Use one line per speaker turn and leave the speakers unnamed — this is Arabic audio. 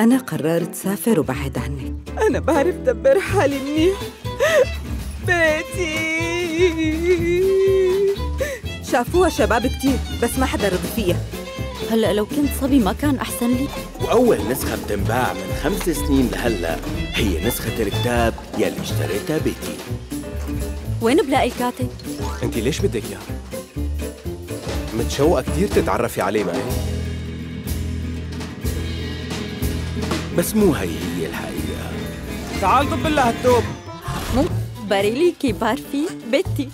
أنا قررت سافر وبعد عنك
أنا بعرف دبر حالي منيح بيتي شافوها شباب كتير بس ما حدا رضي فيها
هلا لو كنت صبي ما كان أحسن لي؟
وأول نسخة بتنباع من خمس سنين لهلا هي نسخة الكتاب يلي اشتريتها بيتي
وين بلاقي الكاتب؟
انت ليش بدك اياه؟ متشوقة كثير تتعرفي عليه معي
بس مو هي هي الحقيقة.
تعال ضب لها الثوب
مو بريلي كبار في بيتي.